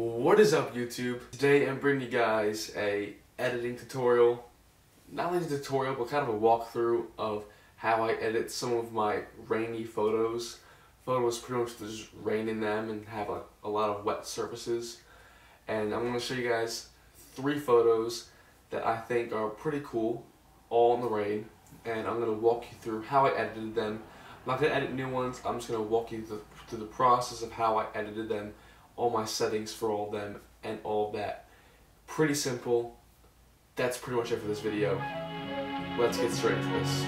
What is up YouTube? Today I'm bringing you guys a editing tutorial. Not only a tutorial, but kind of a walkthrough of how I edit some of my rainy photos. Photos pretty much just rain in them and have a, a lot of wet surfaces. And I'm going to show you guys three photos that I think are pretty cool, all in the rain. And I'm going to walk you through how I edited them. I'm not going to edit new ones, I'm just going to walk you through, through the process of how I edited them all my settings for all of them and all of that. Pretty simple. That's pretty much it for this video. Let's get straight into this.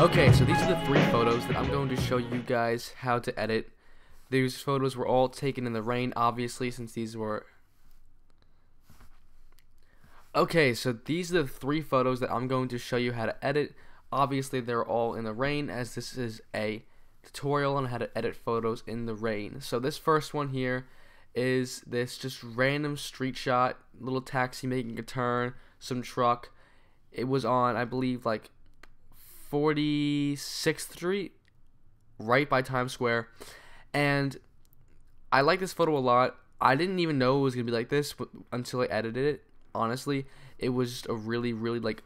Okay, so these are the three photos that I'm going to show you guys how to edit. These photos were all taken in the rain, obviously, since these were Okay, so these are the three photos that I'm going to show you how to edit. Obviously, they're all in the rain as this is a tutorial on how to edit photos in the rain. So this first one here is this just random street shot, little taxi making a turn, some truck. It was on, I believe, like 46th Street, right by Times Square. And I like this photo a lot. I didn't even know it was going to be like this until I edited it honestly, it was just a really, really like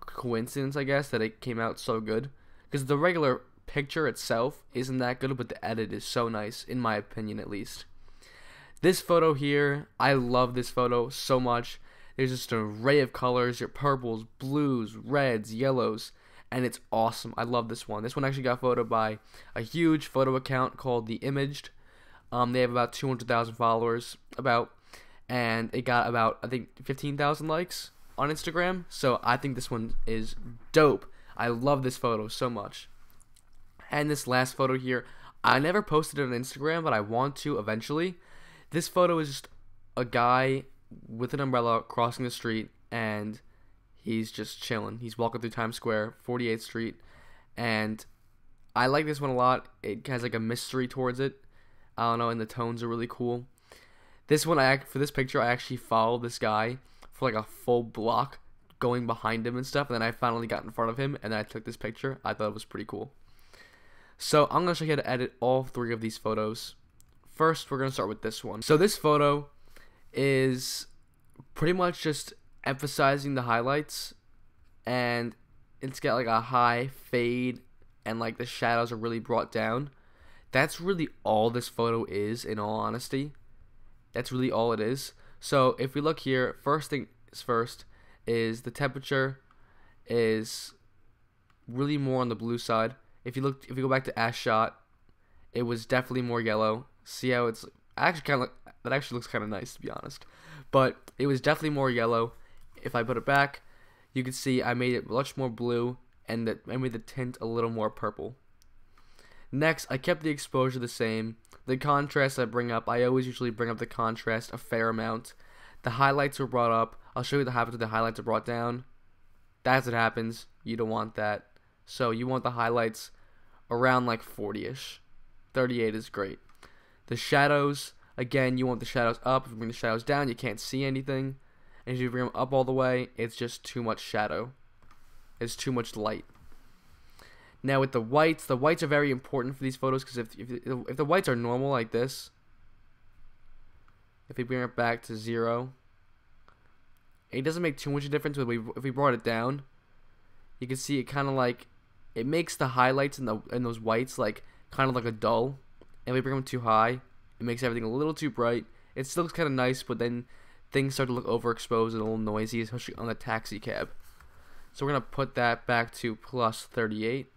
coincidence, I guess, that it came out so good. Because the regular picture itself isn't that good, but the edit is so nice, in my opinion, at least. This photo here, I love this photo so much. There's just an array of colors, your purples, blues, reds, yellows, and it's awesome. I love this one. This one actually got photo by a huge photo account called The Imaged. Um, they have about 200,000 followers, about and it got about I think 15,000 likes on Instagram. So I think this one is dope. I love this photo so much. And this last photo here, I never posted it on Instagram, but I want to eventually. This photo is just a guy with an umbrella crossing the street and he's just chilling. He's walking through Times Square, 48th Street, and I like this one a lot. It has like a mystery towards it. I don't know, and the tones are really cool. This one, I for this picture, I actually followed this guy for like a full block, going behind him and stuff. And then I finally got in front of him, and then I took this picture. I thought it was pretty cool. So I'm gonna show you how to edit all three of these photos. First, we're gonna start with this one. So this photo is pretty much just emphasizing the highlights, and it's got like a high fade, and like the shadows are really brought down. That's really all this photo is, in all honesty. That's really all it is. So if we look here, first thing first is the temperature is really more on the blue side. If you look, if you go back to as shot, it was definitely more yellow. See how it's actually kind of that actually looks kind of nice to be honest, but it was definitely more yellow. If I put it back, you can see I made it much more blue and that I made the tint a little more purple. Next, I kept the exposure the same. The contrast I bring up, I always usually bring up the contrast a fair amount. The highlights were brought up. I'll show you what happens when the highlights are brought down. That's what happens. You don't want that. So you want the highlights around like 40-ish. 38 is great. The shadows, again, you want the shadows up. If you bring the shadows down, you can't see anything. And if you bring them up all the way, it's just too much shadow. It's too much light. Now with the whites, the whites are very important for these photos because if, if, if the whites are normal like this, if we bring it back to zero, it doesn't make too much of a difference. If we if we brought it down, you can see it kind of like it makes the highlights and the in those whites like kind of like a dull. And we bring them too high, it makes everything a little too bright. It still looks kind of nice, but then things start to look overexposed and a little noisy, especially on the taxi cab. So we're gonna put that back to plus 38.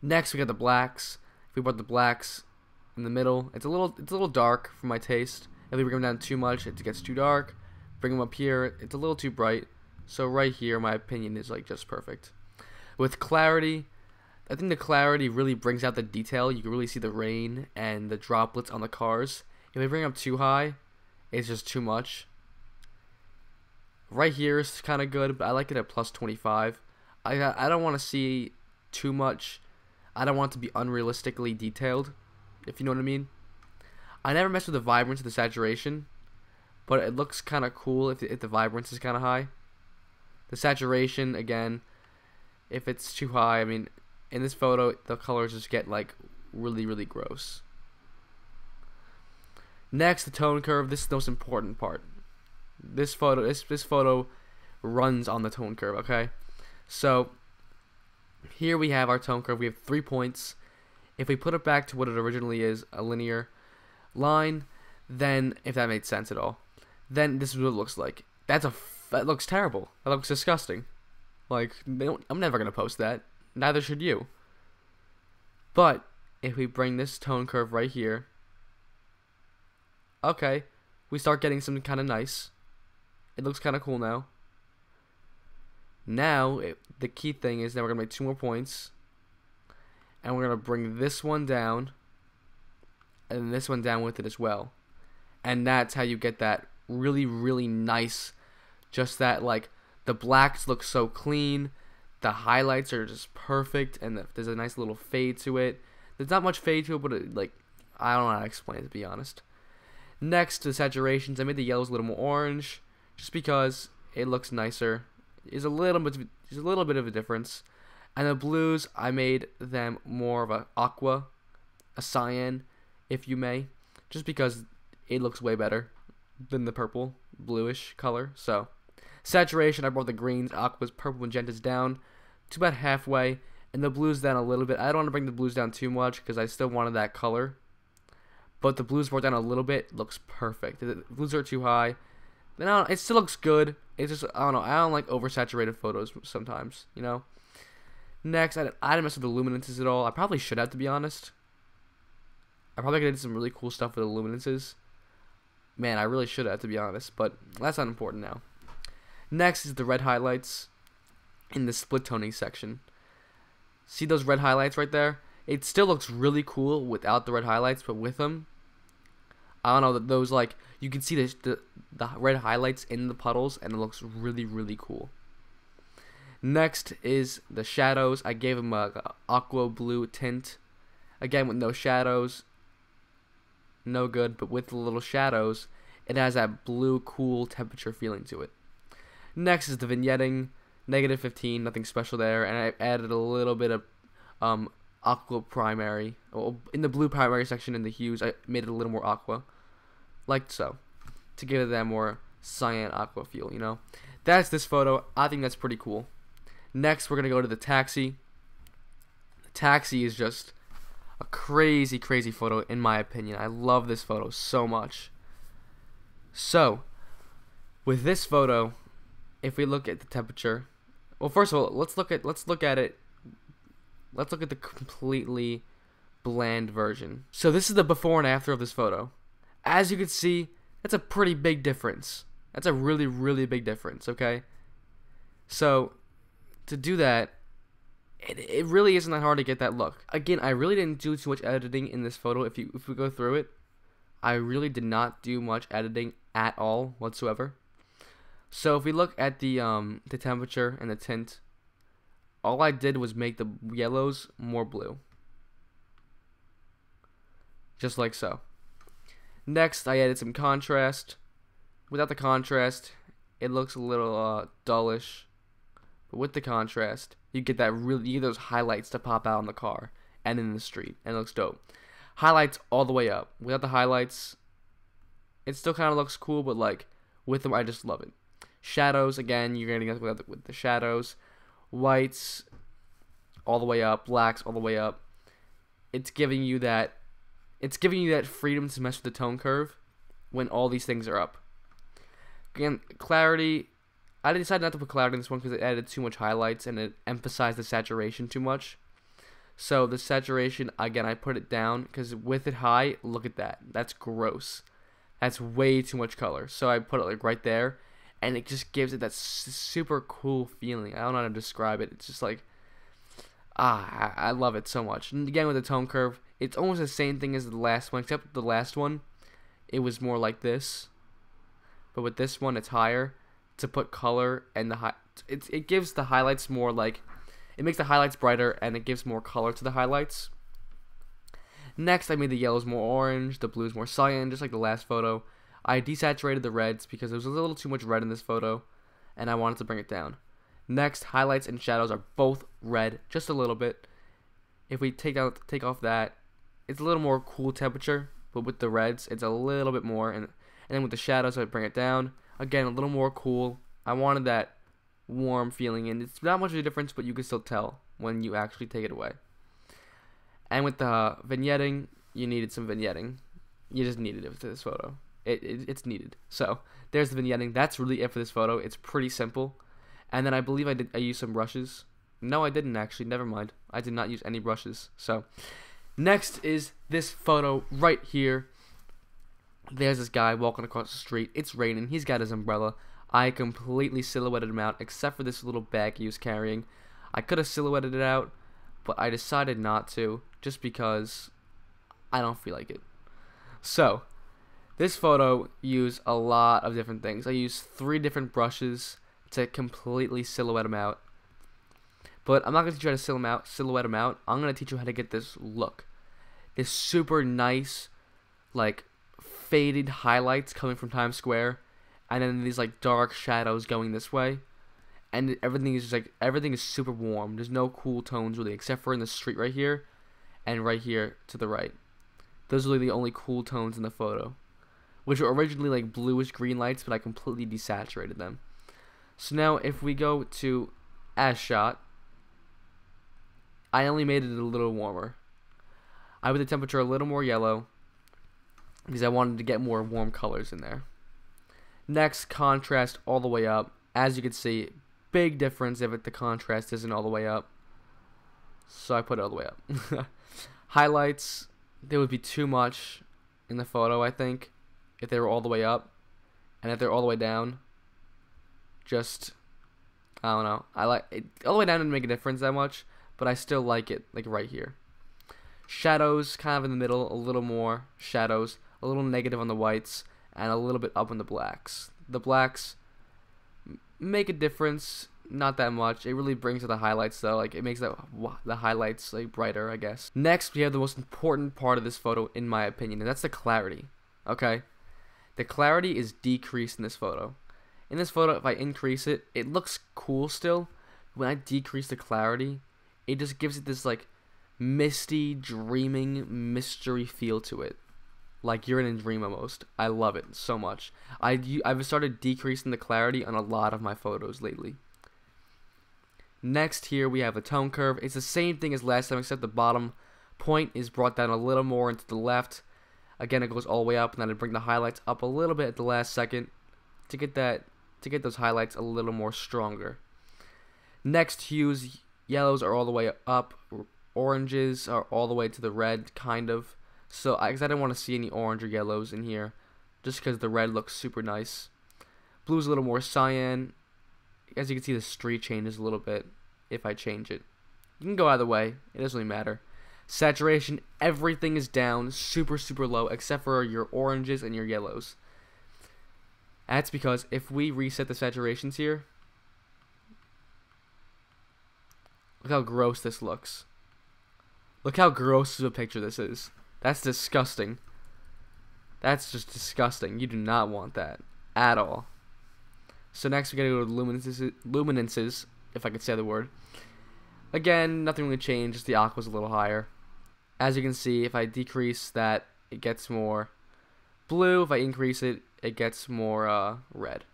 Next, we got the blacks. If we put the blacks in the middle, it's a little it's a little dark for my taste. If we bring them down too much, it gets too dark. Bring them up here, it's a little too bright. So right here, my opinion is like just perfect. With clarity, I think the clarity really brings out the detail. You can really see the rain and the droplets on the cars. If we bring them up too high, it's just too much. Right here is kind of good, but I like it at plus 25. I I don't want to see too much I don't want it to be unrealistically detailed, if you know what I mean. I never mess with the vibrance or the saturation, but it looks kind of cool if, if the vibrance is kind of high. The saturation, again, If it's too high, I mean, in this photo, the colors just get like really, really gross. Next, the tone curve. This is the most important part. This photo, this this photo, runs on the tone curve. Okay, so here we have our tone curve. We have three points. If we put it back to what it originally is, a linear line, then if that made sense at all, then this is what it looks like. That's a that looks terrible. That looks disgusting. Like I'm never gonna post that. Neither should you. But if we bring this tone curve right here, okay, we start getting something kind of nice. It looks kind of cool now. Now, it, the key thing is that we're going to make two more points. And we're going to bring this one down. And this one down with it as well. And that's how you get that really, really nice, just that, like, the blacks look so clean. The highlights are just perfect. And the, there's a nice little fade to it. There's not much fade to it, but it, like, I don't know how to explain it, to be honest. Next, to the saturations. I made the yellows a little more orange. Just because it looks nicer is a little bit is a little bit of a difference. And the blues, I made them more of a aqua, a cyan, if you may, just because it looks way better than the purple, bluish color. So, saturation, I brought the greens, aquas, purple, magentas down to about halfway, and the blues down a little bit. I don't want to bring the blues down too much because I still wanted that color. But the blues brought down a little bit, looks perfect. The blues are too high. Then it still looks good. It's just I don't know. I don't like oversaturated photos sometimes. You know. Next, I, I didn't mess with the luminances at all. I probably should have to be honest. I probably could have did some really cool stuff with the luminances. Man, I really should have to be honest, but that's not important now. Next is the red highlights in the split toning section. See those red highlights right there? It still looks really cool without the red highlights, but with them, I don't know that those like you can see the, the the red highlights in the puddles, and it looks really really cool. Next is the shadows. I gave them a, a aqua blue tint, again with no shadows. No good, but with the little shadows, it has that blue cool temperature feeling to it. Next is the vignetting, negative 15, nothing special there, and I added a little bit of um, aqua primary. Well, in the blue primary section in the hues, I made it a little more aqua like so, to give it that more cyan aqua feel, you know? That's this photo. I think that's pretty cool. Next, we're going to go to the taxi. The taxi is just a crazy, crazy photo, in my opinion. I love this photo so much. So, with this photo, if we look at the temperature, well, first of all, let's look at let's look at it. Let's look at the completely bland version. So this is the before and after of this photo as you can see, that's a pretty big difference. That's a really, really big difference, okay? So, to do that, it, it really isn't that hard to get that look. Again, I really didn't do too much editing in this photo. If you if we go through it, I really did not do much editing at all whatsoever. So if we look at the um the temperature and the tint, all I did was make the yellows more blue. Just like so. Next, I added some contrast. Without the contrast, it looks a little uh, dullish. But with the contrast, you get that really you get those highlights to pop out on the car and in the street, and it looks dope. Highlights all the way up. Without the highlights, it still kind of looks cool, but like with them, I just love it. Shadows again, you're gonna get with, with the shadows. Whites all the way up, blacks all the way up. It's giving you that it's giving you that freedom to mess with the tone curve when all these things are up. Again, clarity. I decided not to put clarity in this one because it added too much highlights and it emphasized the saturation too much. So the saturation, again, I put it down because with it high, look at that. That's gross. That's way too much color. So I put it like right there, and it just gives it that super cool feeling. I don't know how to describe it. It's just like, ah, I, I love it so much. And again, with the tone curve, it's almost the same thing as the last one, except the last one, it was more like this. But with this one, it's higher to put color and the high. It it gives the highlights more like, it makes the highlights brighter and it gives more color to the highlights. Next, I made the yellows more orange, the blues more cyan, just like the last photo. I desaturated the reds because there was a little too much red in this photo, and I wanted to bring it down. Next, highlights and shadows are both red, just a little bit. If we take out take off that, it's a little more cool temperature, but with the reds, it's a little bit more. And and then with the shadows, I bring it down again, a little more cool. I wanted that warm feeling, and it's not much of a difference, but you can still tell when you actually take it away. And with the vignetting, you needed some vignetting. You just needed it for this photo. It, it, it's needed. So there's the vignetting. That's really it for this photo. It's pretty simple. And then I believe I did I used some brushes. No, I didn't actually. Never mind. I did not use any brushes. So next is this photo right here. There's this guy walking across the street. It's raining. He's got his umbrella. I completely silhouetted him out except for this little bag he was carrying. I could have silhouetted it out, but I decided not to just because I don't feel like it. So, this photo used a lot of different things. I used three different brushes to completely silhouette them out. But I'm not going to teach you how to silhouette them out. Silhouette him out. I'm going to teach you how to get this look. This super nice, like, faded highlights coming from Times Square. And then these, like, dark shadows going this way. And everything is just, like, everything is super warm. There's no cool tones, really, except for in the street right here. And right here to the right. Those are really the only cool tones in the photo. Which were originally, like, bluish green lights, but I completely desaturated them. So now if we go to as shot, I only made it a little warmer. I put the temperature a little more yellow because I wanted to get more warm colors in there. Next, contrast all the way up. As you can see, big difference if it, the contrast isn't all the way up. So I put it all the way up. Highlights, there would be too much in the photo, I think, if they were all the way up. And if they're all the way down, just I don't know. I like it all the way down didn't make a difference that much, but I still like it like right here. Shadows kind of in the middle, a little more shadows, a little negative on the whites, and a little bit up on the blacks. The blacks make a difference, not that much. It really brings out the highlights though, like it makes the the highlights like brighter, I guess. Next, we have the most important part of this photo in my opinion, and that's the clarity. Okay? The clarity is decreased in this photo. In this photo, if I increase it, it looks cool still. When I decrease the clarity, it just gives it this like misty, dreaming, mystery feel to it. Like you're in a dream almost. I love it so much. I, I've started decreasing the clarity on a lot of my photos lately. Next here we have a tone curve. It's the same thing as last time except the bottom point is brought down a little more into the left. Again, it goes all the way up and then I bring the highlights up a little bit at the last second to get that to get those highlights a little more stronger. Next hues, yellows are all the way up, oranges are all the way to the red, kind of. So, I, I didn't want to see any orange or yellows in here, just because the red looks super nice. Blue's a little more cyan. As you can see, the street changes a little bit if I change it. You can go either way. It doesn't really matter. Saturation, everything is down super, super low, except for your oranges and your yellows. That's because if we reset the saturations here, look how gross this looks. Look how gross of a picture this is. That's disgusting. That's just disgusting. You do not want that at all. So next we gotta go to luminances, luminances, if I could say the word. Again, nothing really changed, the aqua's a little higher. As you can see, if I decrease that, it gets more blue. If I increase it, it gets more uh, red.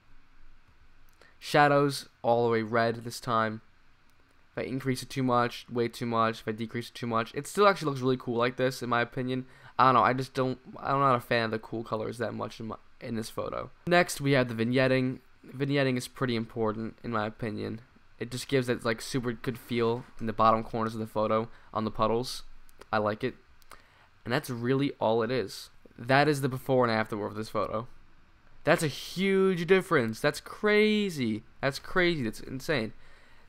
Shadows all the way red this time. If I increase it too much, way too much, if I decrease it too much, it still actually looks really cool like this in my opinion. I don't know, I just don't, I'm not a fan of the cool colors that much in, my, in this photo. Next, we have the vignetting. Vignetting is pretty important in my opinion. It just gives that like super good feel in the bottom corners of the photo on the puddles. I like it. And that's really all it is. That is the before and after of this photo. That's a huge difference. That's crazy. That's crazy. That's insane.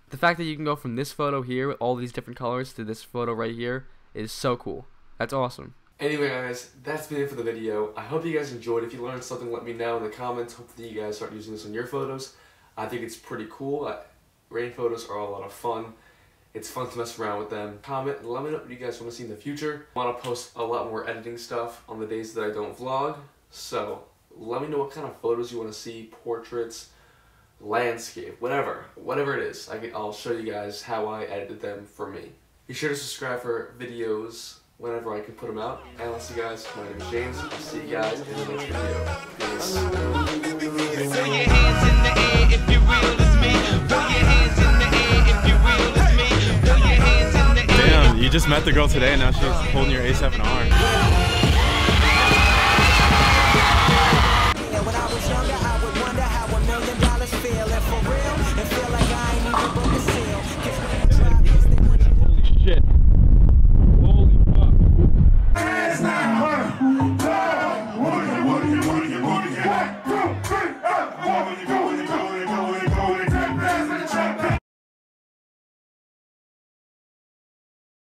The fact that you can go from this photo here with all these different colors to this photo right here is so cool. That's awesome. Anyway guys, that's been it for the video. I hope you guys enjoyed. If you learned something, let me know in the comments. Hopefully you guys start using this on your photos. I think it's pretty cool. rain photos are a lot of fun. It's fun to mess around with them. Comment and let me know what you guys want to see in the future. I want to post a lot more editing stuff on the days that I don't vlog. So let me know what kind of photos you want to see, portraits, landscape, whatever, whatever it is. I can, I'll show you guys how I edited them for me. Be sure to subscribe for videos whenever I can put them out. And I'll see you guys. My name is James. I'll see you guys in the next video. Peace. You just met the girl today and now she's holding your A7R. Yeah,